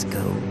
Lords go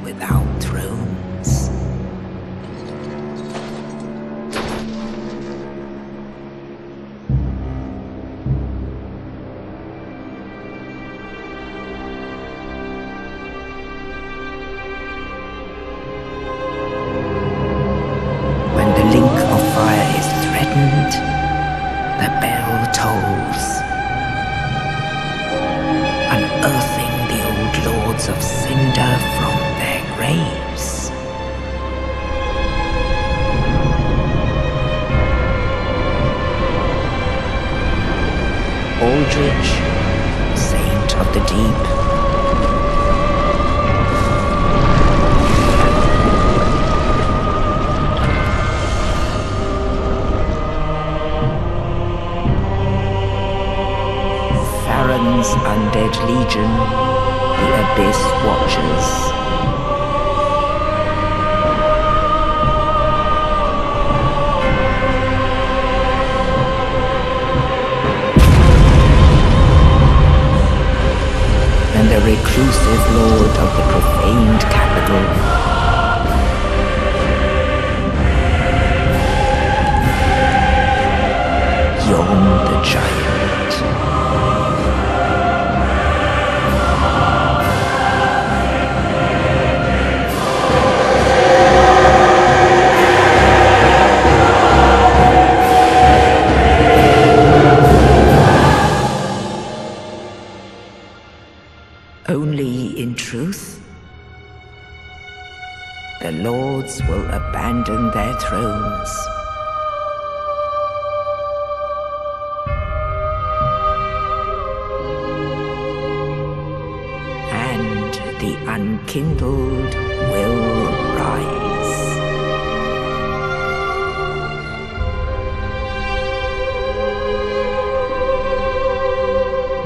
reclusive lord of the profaned capital. Yhorm the giant. Will abandon their thrones. And the unkindled will rise.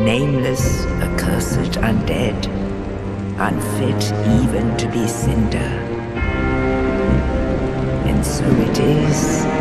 nameless, accursed undead, unfit even to be cinder. So it is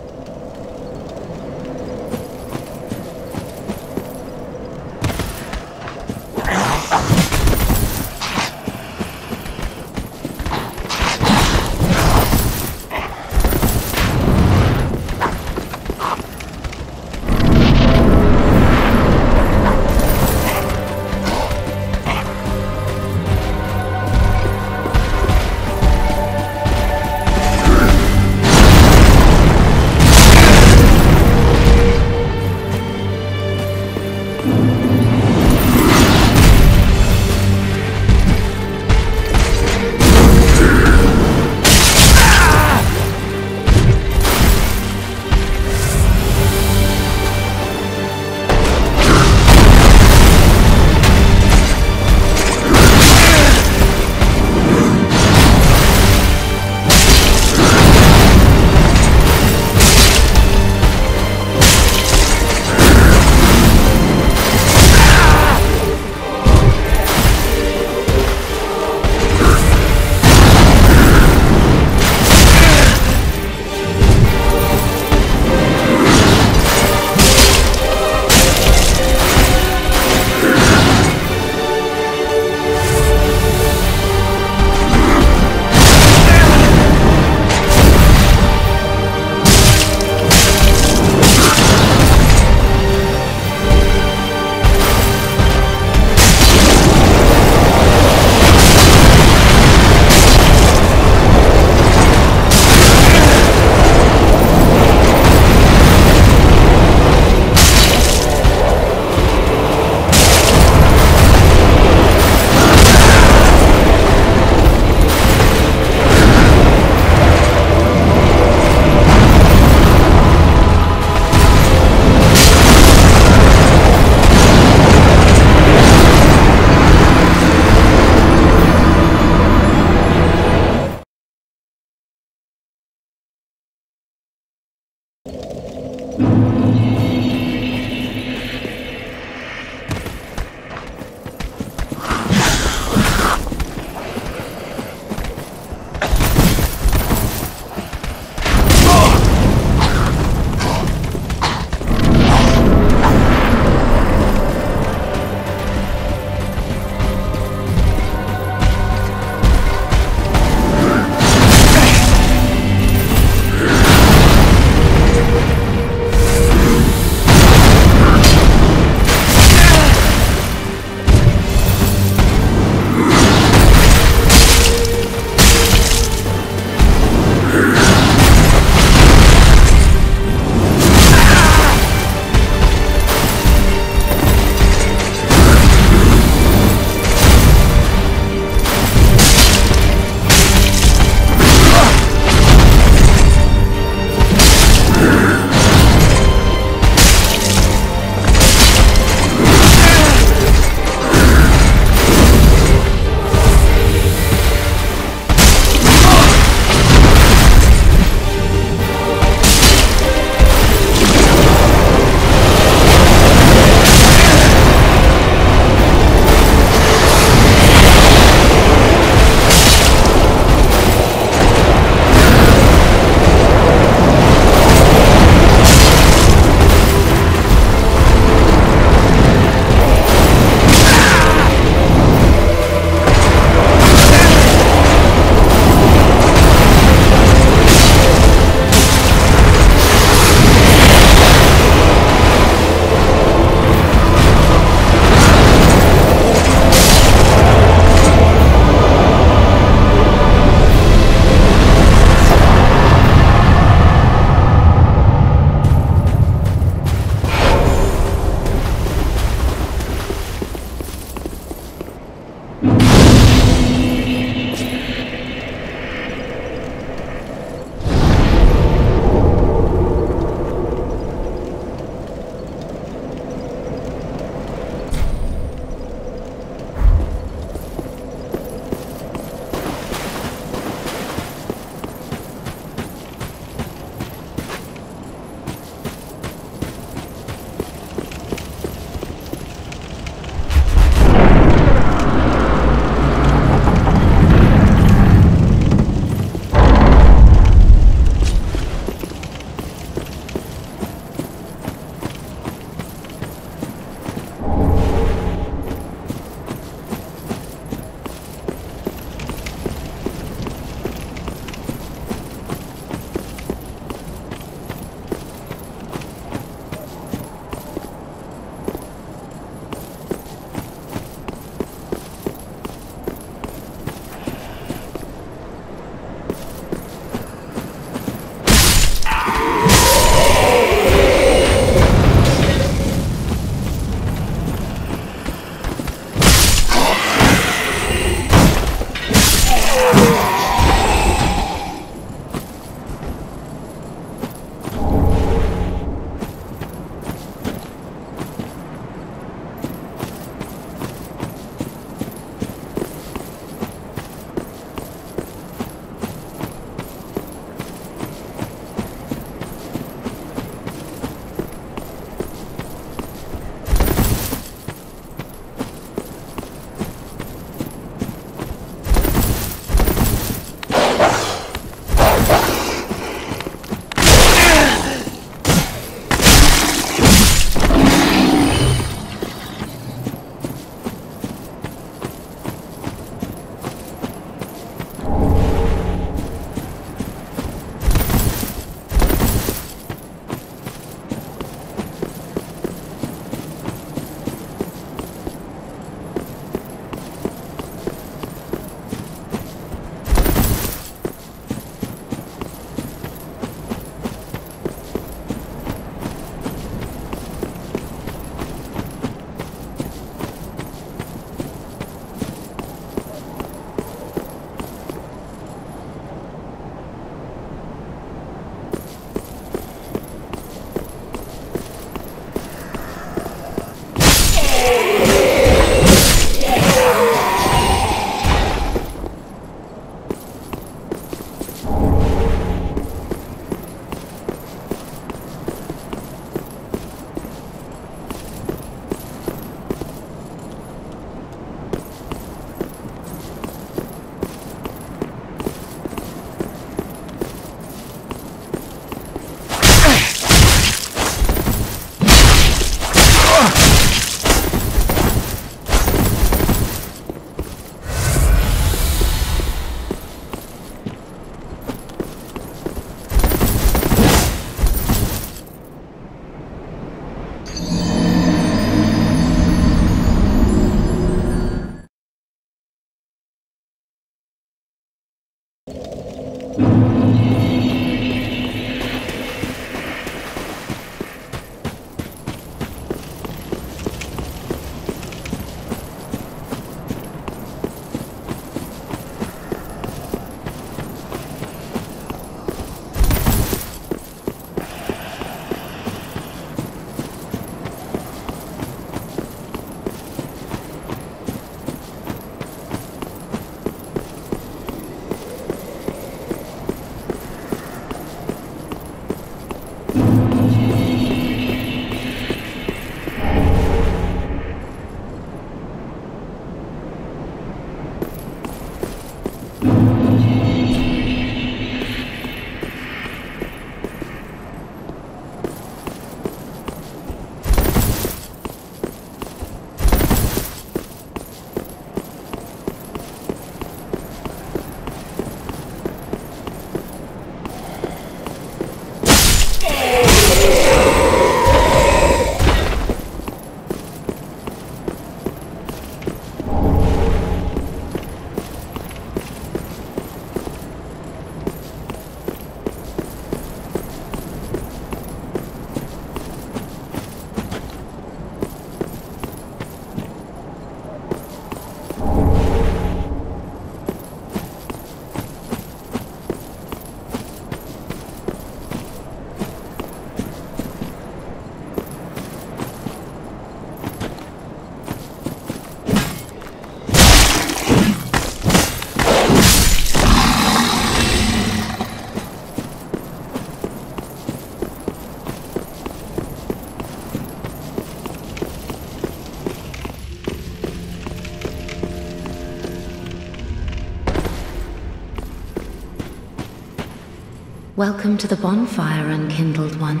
Welcome to the bonfire, unkindled one.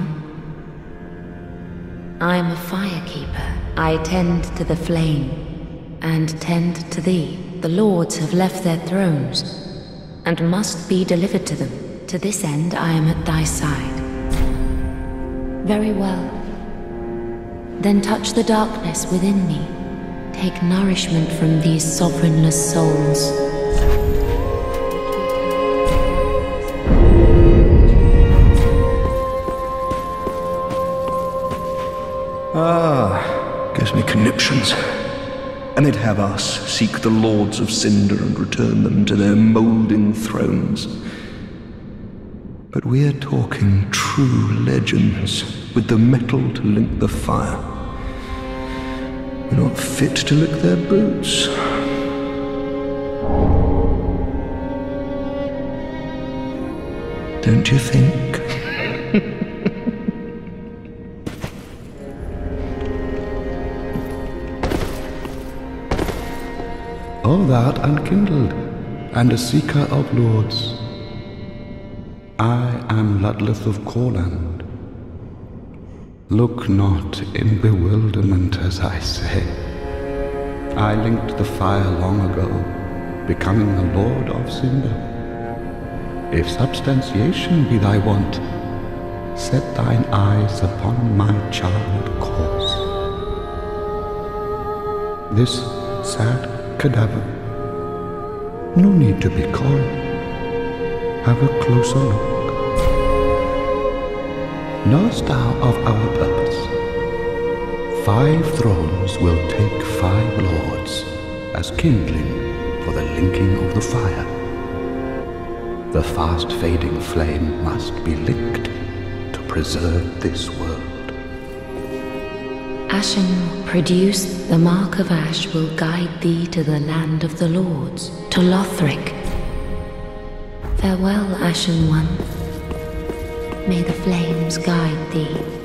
I am a firekeeper. I tend to the flame, and tend to thee. The lords have left their thrones, and must be delivered to them. To this end I am at thy side. Very well. Then touch the darkness within me. Take nourishment from these sovereignless souls. And they'd have us seek the lords of Cinder and return them to their moulding thrones. But we're talking true legends with the mettle to link the fire. We're not fit to lick their boots. Don't you think? That unkindled, and a seeker of lords. I am Ludleth of Courland. Look not in bewilderment as I say. I linked the fire long ago, becoming the Lord of Cinder. If substantiation be thy want, set thine eyes upon my charmed course. This sad cadaver. No need to be coy. Have a closer look. Knowest thou of our purpose? Five thrones will take five lords as kindling for the linking of the fire. The fast fading flame must be licked to preserve this world. Ashen, produce the mark of ash will guide thee to the land of the lords, to Lothric. Farewell, Ashen One. May the flames guide thee.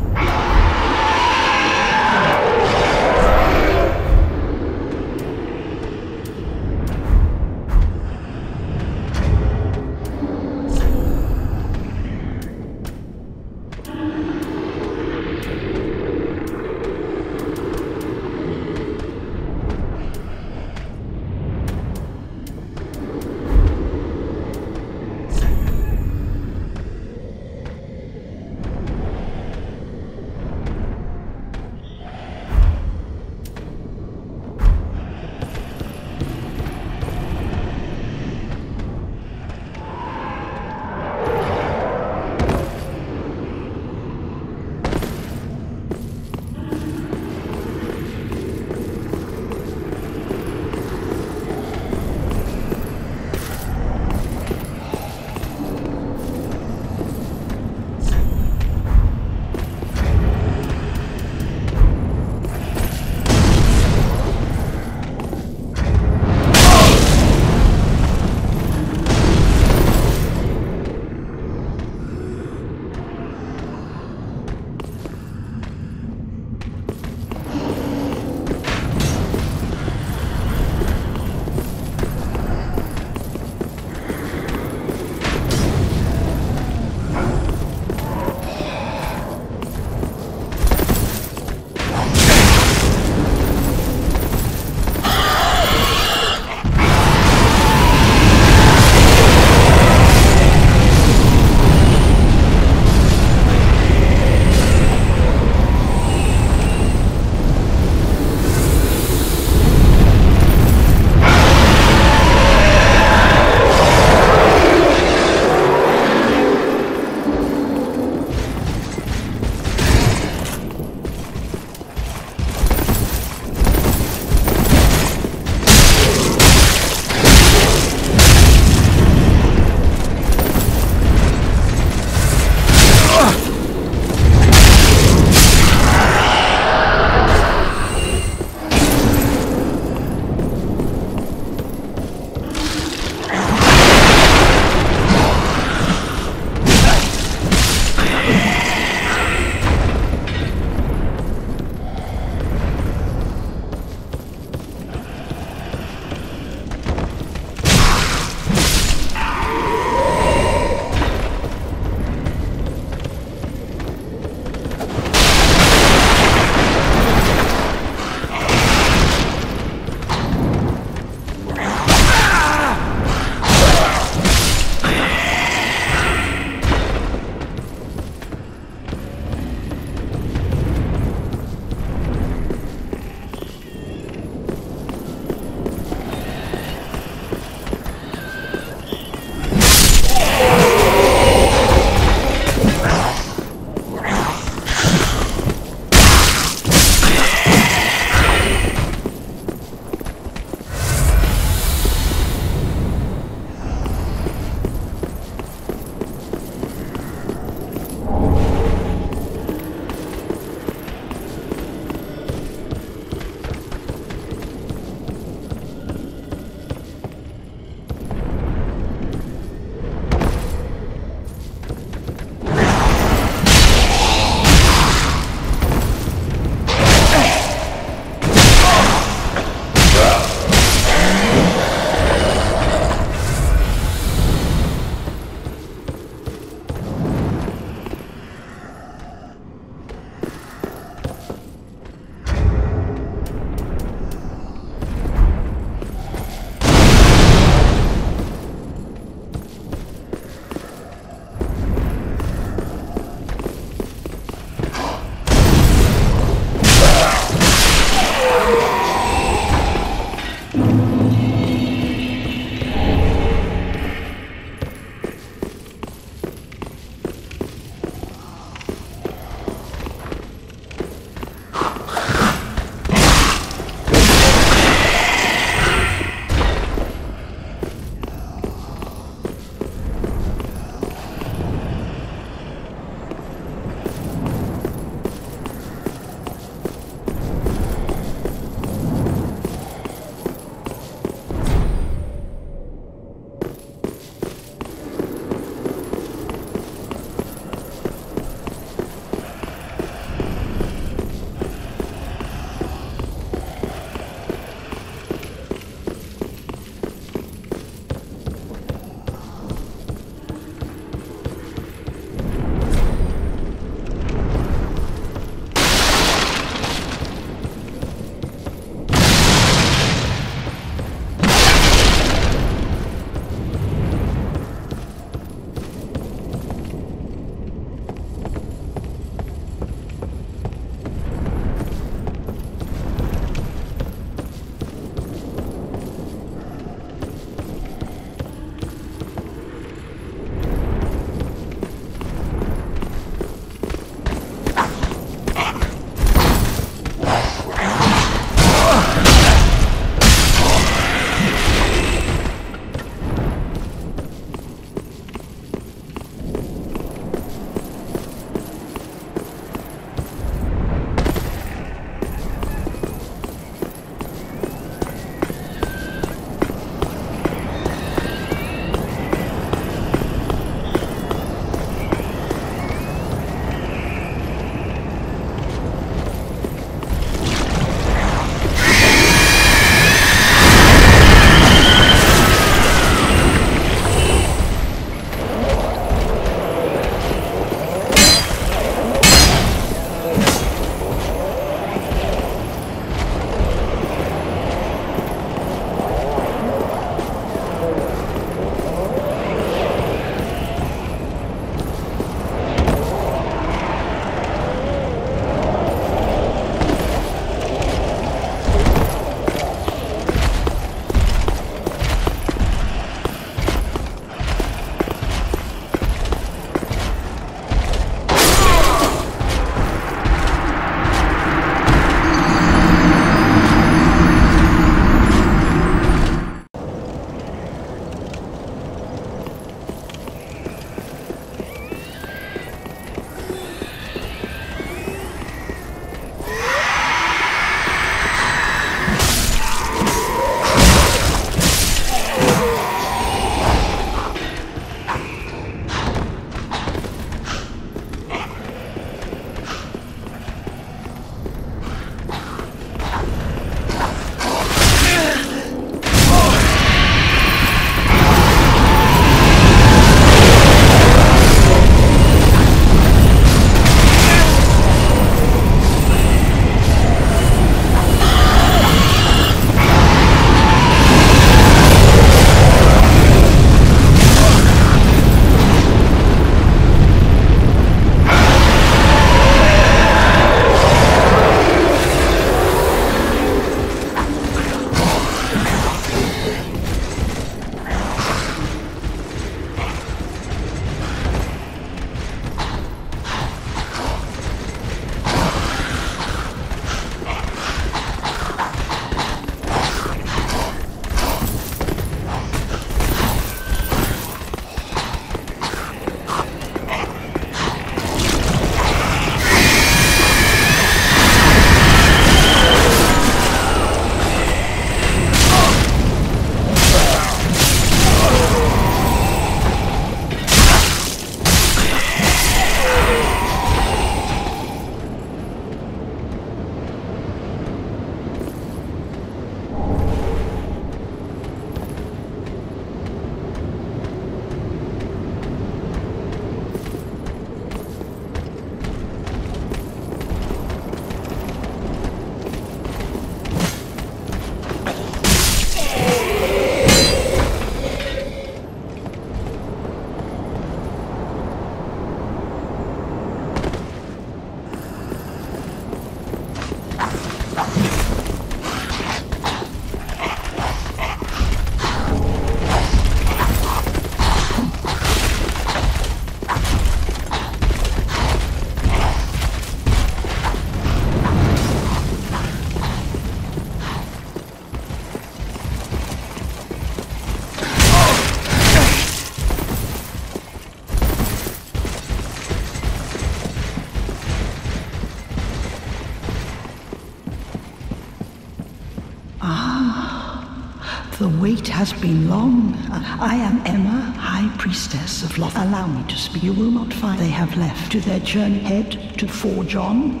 Wait has been long. I am Emma, High Priestess of Lothric. Allow me to speak. You will not find they have left to their journey head to Forge On.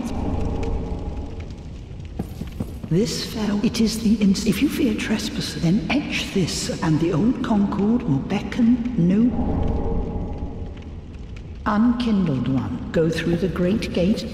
This fell. It is the ins. If you fear trespass, then etch this, and the old Concord will beckon new. Unkindled one, go through the great gate